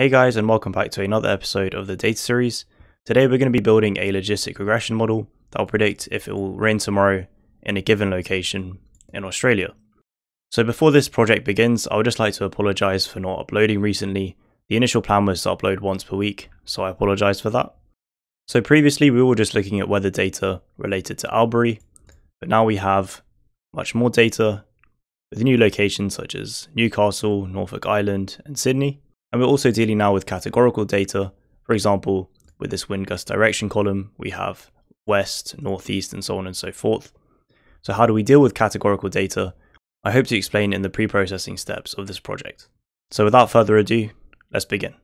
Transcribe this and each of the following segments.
Hey guys and welcome back to another episode of the data series. Today we're going to be building a logistic regression model that will predict if it will rain tomorrow in a given location in Australia. So before this project begins, I would just like to apologize for not uploading recently. The initial plan was to upload once per week, so I apologize for that. So previously we were just looking at weather data related to Albury, but now we have much more data with new locations such as Newcastle, Norfolk Island and Sydney. And we're also dealing now with categorical data. For example, with this wind gust direction column, we have west, northeast, and so on and so forth. So how do we deal with categorical data? I hope to explain in the pre-processing steps of this project. So without further ado, let's begin.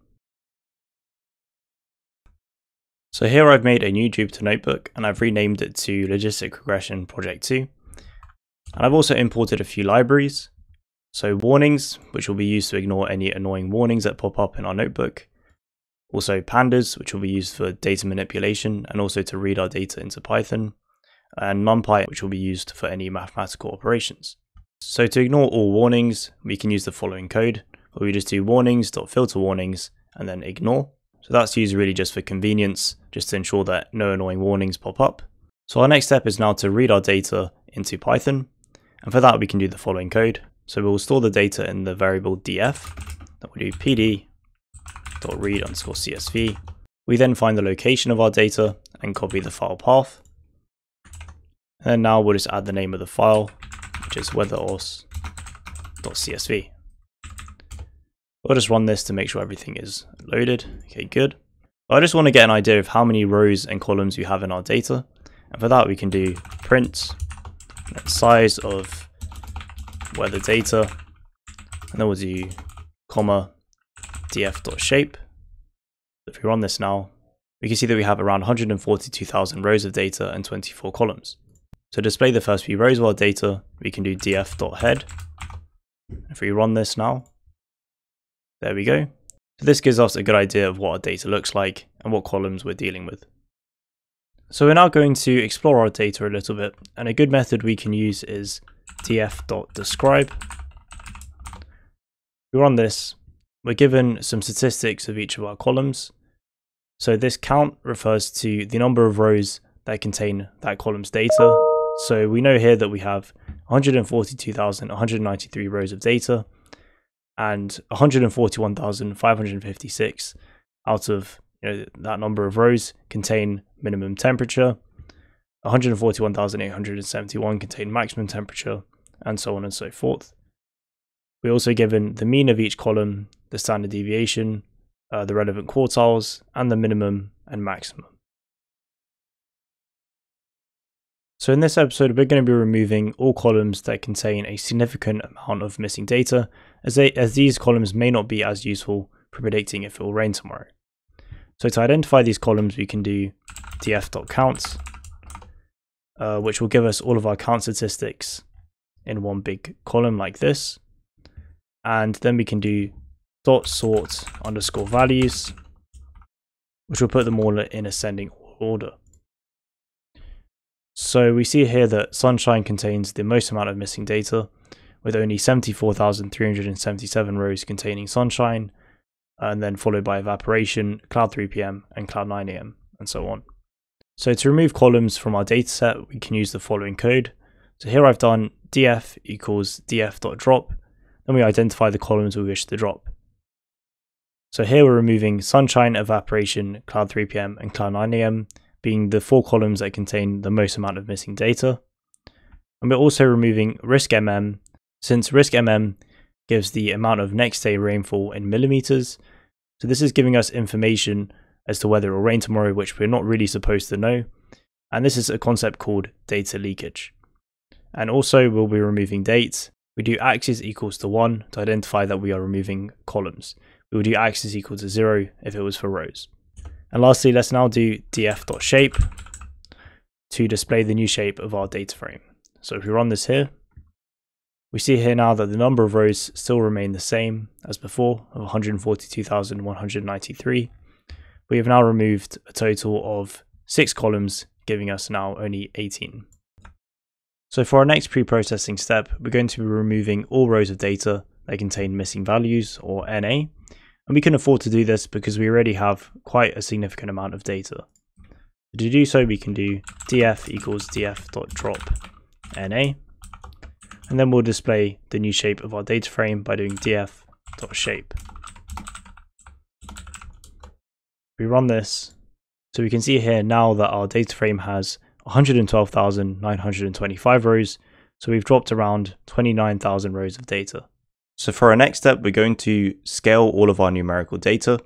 So here I've made a new Jupyter notebook and I've renamed it to Logistic Regression Project 2. And I've also imported a few libraries. So warnings, which will be used to ignore any annoying warnings that pop up in our notebook. Also pandas, which will be used for data manipulation and also to read our data into Python. And NumPy, which will be used for any mathematical operations. So to ignore all warnings, we can use the following code, where we just do warnings.filter warnings and then ignore. So that's used really just for convenience, just to ensure that no annoying warnings pop up. So our next step is now to read our data into Python. And for that, we can do the following code. So we'll store the data in the variable df. That will do pd.read underscore csv. We then find the location of our data and copy the file path. And now we'll just add the name of the file, which is weatheraus.csv. We'll just run this to make sure everything is loaded. Okay, good. I just want to get an idea of how many rows and columns we have in our data. And for that, we can do print size of weather data, and then we'll do comma df.shape. If we run this now, we can see that we have around 142,000 rows of data and 24 columns. To display the first few rows of our data, we can do df.head. If we run this now, there we go. So this gives us a good idea of what our data looks like and what columns we're dealing with. So we're now going to explore our data a little bit, and a good method we can use is df.describe. We run this, we're given some statistics of each of our columns. So this count refers to the number of rows that contain that column's data. So we know here that we have 142,193 rows of data and 141,556 out of you know, that number of rows contain minimum temperature 141,871 contain maximum temperature, and so on and so forth. We're also given the mean of each column, the standard deviation, uh, the relevant quartiles, and the minimum and maximum. So in this episode, we're going to be removing all columns that contain a significant amount of missing data, as, they, as these columns may not be as useful for predicting if it will rain tomorrow. So to identify these columns, we can do df.count uh, which will give us all of our count statistics in one big column like this. And then we can do dot sort underscore values, which will put them all in ascending order. So we see here that sunshine contains the most amount of missing data, with only 74,377 rows containing sunshine, and then followed by evaporation, cloud 3 pm, and cloud 9 am, and so on. So to remove columns from our dataset, we can use the following code. So here I've done df equals df.drop, then we identify the columns we wish to drop. So here we're removing sunshine, evaporation, cloud 3 pm, and cloud 9 am, being the four columns that contain the most amount of missing data. And we're also removing risk mm, since risk mm gives the amount of next day rainfall in millimeters. So this is giving us information as to whether it will rain tomorrow, which we're not really supposed to know. And this is a concept called data leakage. And also we'll be removing dates. We do axis equals to 1 to identify that we are removing columns. We will do axis equal to 0 if it was for rows. And lastly, let's now do df.shape to display the new shape of our data frame. So if we run this here, we see here now that the number of rows still remain the same as before of 142,193 we have now removed a total of six columns, giving us now only 18. So for our next pre-processing step, we're going to be removing all rows of data that contain missing values or NA. And we can afford to do this because we already have quite a significant amount of data. To do so, we can do df equals df.drop na, and then we'll display the new shape of our data frame by doing df.shape. We run this, so we can see here now that our data frame has 112,925 rows, so we've dropped around 29,000 rows of data. So for our next step, we're going to scale all of our numerical data.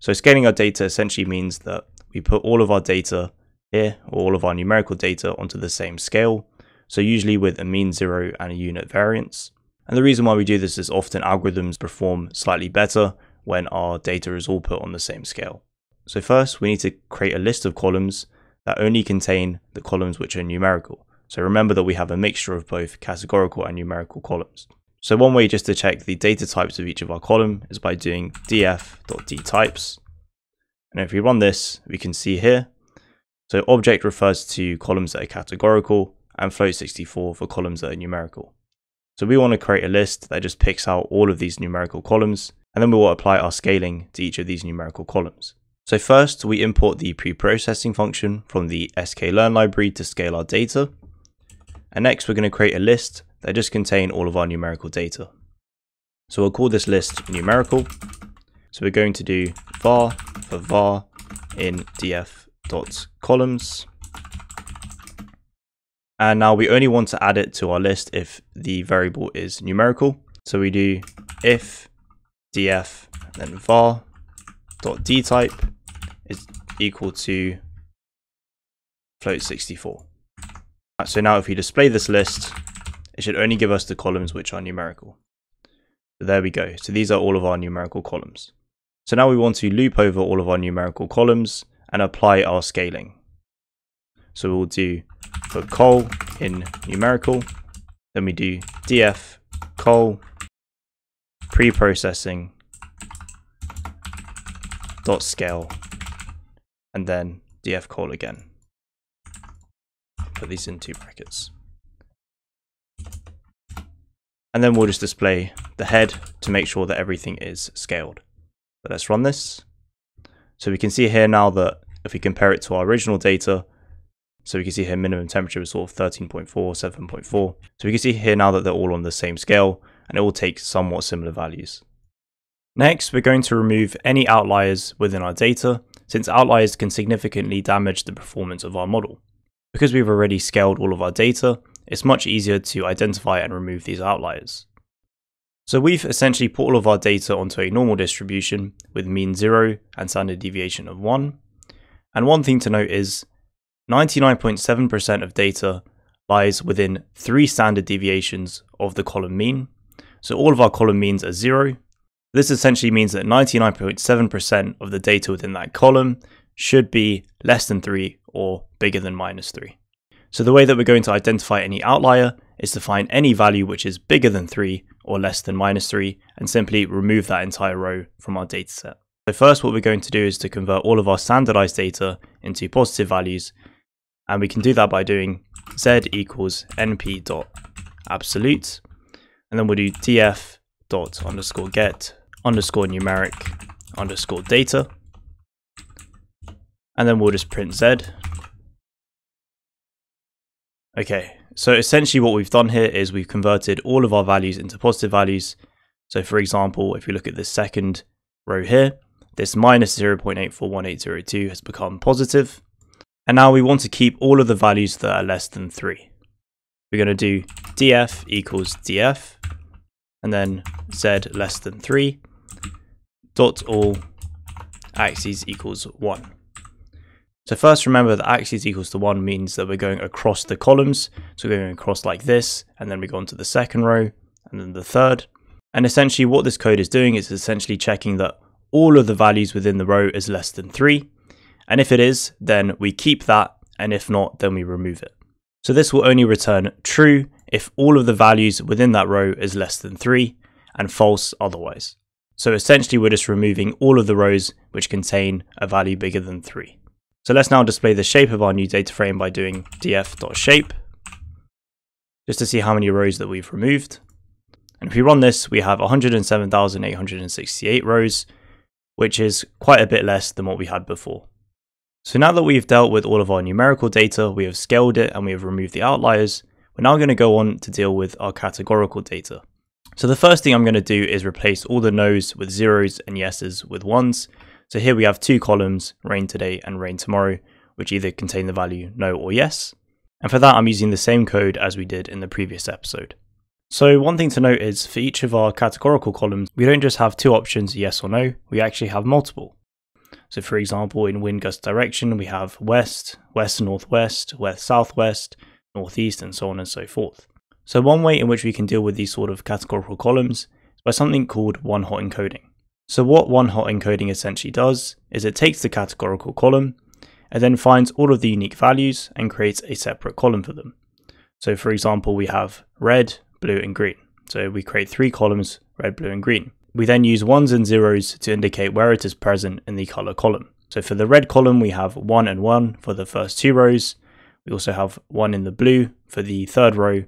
So scaling our data essentially means that we put all of our data here, or all of our numerical data onto the same scale. So usually with a mean zero and a unit variance. And the reason why we do this is often algorithms perform slightly better when our data is all put on the same scale. So first we need to create a list of columns that only contain the columns which are numerical. So remember that we have a mixture of both categorical and numerical columns. So one way just to check the data types of each of our column is by doing df.dtypes. And if we run this, we can see here. So object refers to columns that are categorical and float64 for columns that are numerical. So we want to create a list that just picks out all of these numerical columns, and then we will apply our scaling to each of these numerical columns. So first, we import the pre-processing function from the sklearn library to scale our data. And next, we're going to create a list that just contain all of our numerical data. So we'll call this list numerical. So we're going to do var for var in df dot columns. And now we only want to add it to our list if the variable is numerical. So we do if df then var dot dtype equal to float 64. So now if we display this list, it should only give us the columns which are numerical. So there we go. So these are all of our numerical columns. So now we want to loop over all of our numerical columns and apply our scaling. So we'll do for col in numerical, then we do df col pre-processing dot scale and then df col again. Put these in two brackets. And then we'll just display the head to make sure that everything is scaled. So let's run this. So we can see here now that if we compare it to our original data, so we can see here minimum temperature is sort of 13.4, 7.4. So we can see here now that they're all on the same scale and it will take somewhat similar values. Next, we're going to remove any outliers within our data, since outliers can significantly damage the performance of our model. Because we've already scaled all of our data, it's much easier to identify and remove these outliers. So we've essentially put all of our data onto a normal distribution with mean 0 and standard deviation of 1. And one thing to note is 99.7% of data lies within three standard deviations of the column mean. So all of our column means are 0. This essentially means that 99.7% of the data within that column should be less than 3 or bigger than minus 3. So the way that we're going to identify any outlier is to find any value which is bigger than 3 or less than minus 3 and simply remove that entire row from our dataset. So first what we're going to do is to convert all of our standardized data into positive values and we can do that by doing z equals np dot absolute and then we'll do df dot underscore get underscore numeric underscore data and then we'll just print z Okay, so essentially what we've done here is we've converted all of our values into positive values. So for example, if you look at this second row here, this minus 0.841802 has become positive. And now we want to keep all of the values that are less than 3. We're going to do df equals df, and then z less than 3, dot all axes equals 1. So first remember that axes equals to 1 means that we're going across the columns. So we're going across like this, and then we go on to the second row, and then the third. And essentially what this code is doing is essentially checking that all of the values within the row is less than 3. And if it is, then we keep that, and if not, then we remove it. So this will only return true if all of the values within that row is less than 3, and false otherwise. So essentially we're just removing all of the rows which contain a value bigger than 3. So let's now display the shape of our new data frame by doing df.shape, just to see how many rows that we've removed. And if we run this, we have 107,868 rows, which is quite a bit less than what we had before. So now that we've dealt with all of our numerical data, we have scaled it and we have removed the outliers, we're now going to go on to deal with our categorical data. So the first thing I'm going to do is replace all the no's with zeros and yeses with ones. So here we have two columns, rain today and rain tomorrow, which either contain the value no or yes. And for that, I'm using the same code as we did in the previous episode. So one thing to note is for each of our categorical columns, we don't just have two options, yes or no, we actually have multiple. So for example, in wind gust direction, we have west, west northwest, west southwest, northeast, and so on and so forth. So one way in which we can deal with these sort of categorical columns is by something called one-hot encoding. So what one-hot encoding essentially does is it takes the categorical column and then finds all of the unique values and creates a separate column for them. So for example, we have red, blue, and green. So we create three columns, red, blue, and green. We then use ones and zeros to indicate where it is present in the color column. So for the red column, we have one and one for the first two rows. We also have one in the blue for the third row,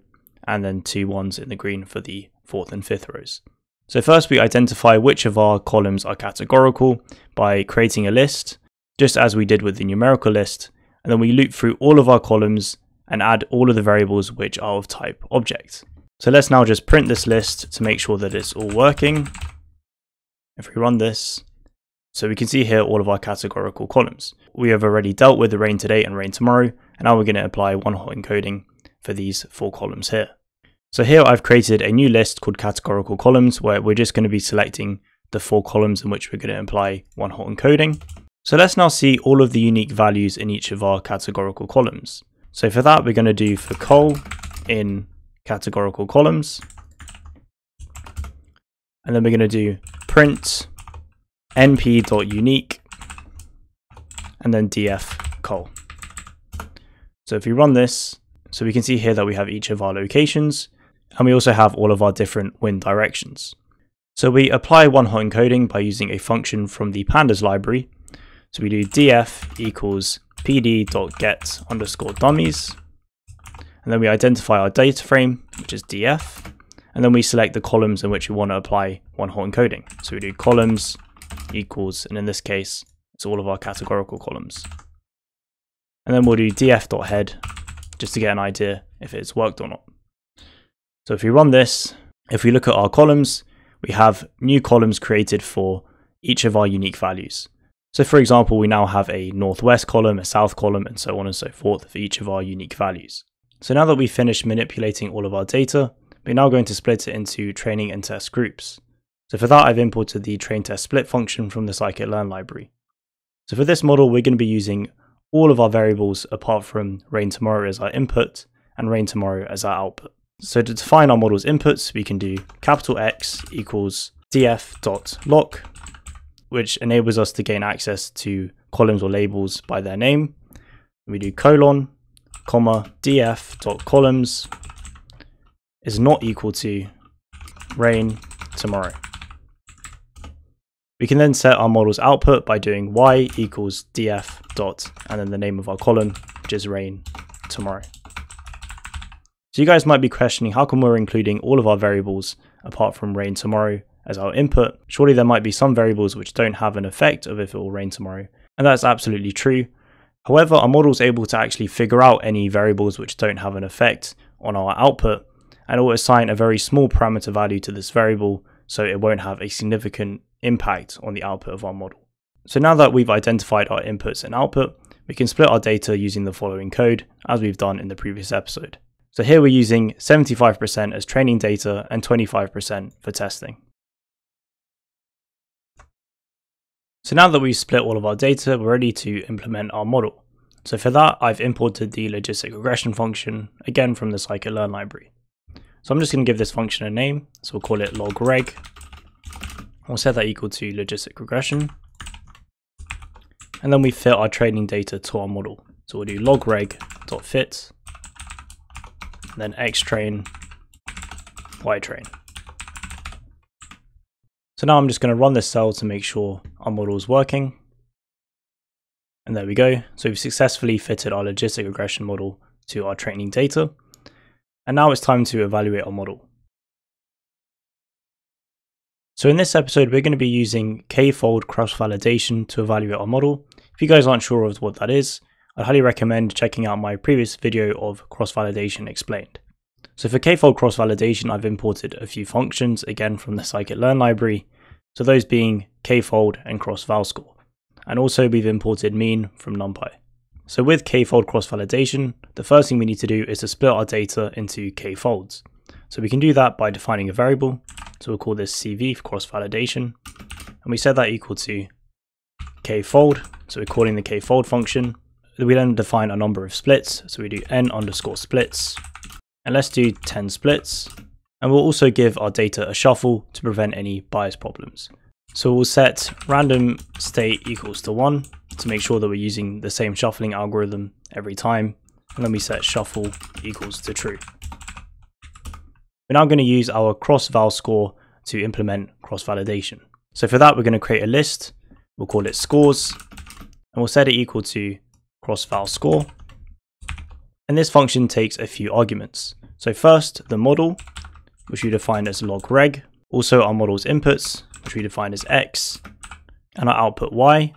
and then two ones in the green for the fourth and fifth rows. So first we identify which of our columns are categorical by creating a list, just as we did with the numerical list, and then we loop through all of our columns and add all of the variables which are of type object. So let's now just print this list to make sure that it's all working. If we run this, so we can see here all of our categorical columns. We have already dealt with the rain today and rain tomorrow, and now we're going to apply one hot encoding for these four columns here. So here I've created a new list called categorical columns where we're just going to be selecting the four columns in which we're going to apply one hot encoding. So let's now see all of the unique values in each of our categorical columns. So for that, we're going to do for col in categorical columns. And then we're going to do print np.unique and then df col. So if we run this, so we can see here that we have each of our locations and we also have all of our different wind directions. So we apply one hot encoding by using a function from the pandas library. So we do df equals pd.get underscore dummies and then we identify our data frame, which is df, and then we select the columns in which we want to apply one hot encoding. So we do columns equals, and in this case, it's all of our categorical columns. And then we'll do df.head just to get an idea if it's worked or not. So if we run this, if we look at our columns, we have new columns created for each of our unique values. So for example, we now have a northwest column, a south column, and so on and so forth for each of our unique values. So now that we've finished manipulating all of our data, we're now going to split it into training and test groups. So for that, I've imported the train test split function from the scikit-learn library. So for this model, we're going to be using all of our variables apart from rain tomorrow as our input and rain tomorrow as our output. So to define our model's inputs, we can do capital X equals df dot df.loc, which enables us to gain access to columns or labels by their name. We do colon comma df dot columns is not equal to rain tomorrow. We can then set our model's output by doing y equals df dot and then the name of our column, which is rain tomorrow. So you guys might be questioning how come we're including all of our variables apart from rain tomorrow as our input. Surely there might be some variables which don't have an effect of if it will rain tomorrow. And that's absolutely true. However, our model is able to actually figure out any variables which don't have an effect on our output and it will assign a very small parameter value to this variable so it won't have a significant impact on the output of our model. So now that we've identified our inputs and output, we can split our data using the following code as we've done in the previous episode. So here we're using 75% as training data and 25% for testing. So now that we've split all of our data, we're ready to implement our model. So for that, I've imported the logistic regression function, again from the scikit-learn library. So I'm just going to give this function a name, so we'll call it logreg. We'll set that equal to logistic regression. And then we fit our training data to our model. So we'll do logreg.fit, then X train, Y train. So now I'm just going to run this cell to make sure our model is working. And there we go. So we've successfully fitted our logistic regression model to our training data. And now it's time to evaluate our model. So in this episode, we're going to be using k-fold cross-validation to evaluate our model. If you guys aren't sure of what that is, I'd highly recommend checking out my previous video of cross-validation explained. So for k-fold cross-validation, I've imported a few functions, again from the scikit-learn library, so those being k-fold and cross-valscore. And also we've imported mean from NumPy. So with k-fold cross-validation, the first thing we need to do is to split our data into k-folds. So we can do that by defining a variable. So we'll call this CV for cross-validation. And we set that equal to k-fold. So we're calling the k-fold function. We then define a number of splits. So we do n underscore splits. And let's do 10 splits. And we'll also give our data a shuffle to prevent any bias problems. So we'll set random state equals to 1 to make sure that we're using the same shuffling algorithm every time. And then we set shuffle equals to true. We're now going to use our cross-val score to implement cross-validation. So for that, we're going to create a list. We'll call it scores, and we'll set it equal to cross-valscore. And this function takes a few arguments. So first, the model, which we define as log reg. Also our model's inputs, which we define as x, and our output y,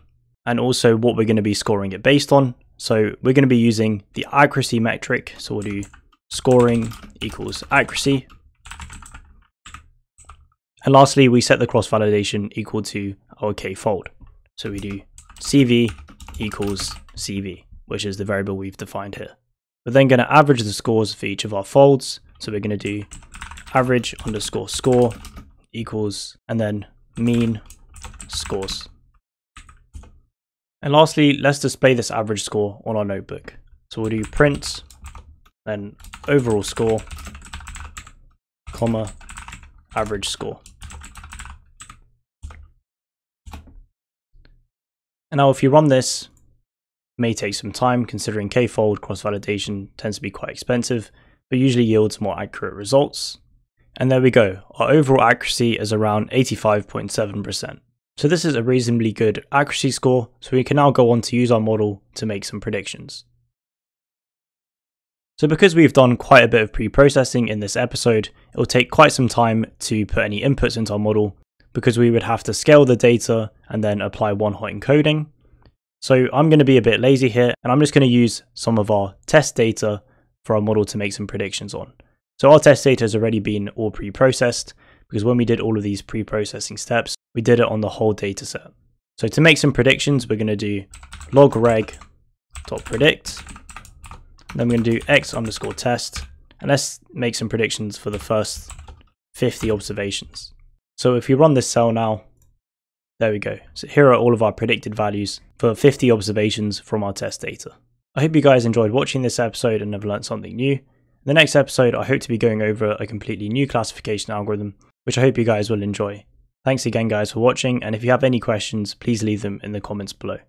and also what we're going to be scoring it based on. So we're going to be using the accuracy metric. So we'll do scoring equals accuracy and lastly, we set the cross-validation equal to our k-fold. So we do cv equals cv, which is the variable we've defined here. We're then going to average the scores for each of our folds. So we're going to do average underscore score equals, and then mean scores. And lastly, let's display this average score on our notebook. So we'll do print, then overall score, comma, average score. And now if you run this, may take some time considering k-fold cross-validation tends to be quite expensive, but usually yields more accurate results. And there we go, our overall accuracy is around 85.7%. So this is a reasonably good accuracy score, so we can now go on to use our model to make some predictions. So because we've done quite a bit of pre-processing in this episode, it will take quite some time to put any inputs into our model because we would have to scale the data and then apply one hot encoding. So I'm going to be a bit lazy here and I'm just going to use some of our test data for our model to make some predictions on. So our test data has already been all pre-processed because when we did all of these pre-processing steps, we did it on the whole data set. So to make some predictions, we're going to do log reg dot predict then we're going to do x underscore test. And let's make some predictions for the first 50 observations. So if we run this cell now, there we go. So here are all of our predicted values for 50 observations from our test data. I hope you guys enjoyed watching this episode and have learned something new. In the next episode, I hope to be going over a completely new classification algorithm, which I hope you guys will enjoy. Thanks again guys for watching, and if you have any questions, please leave them in the comments below.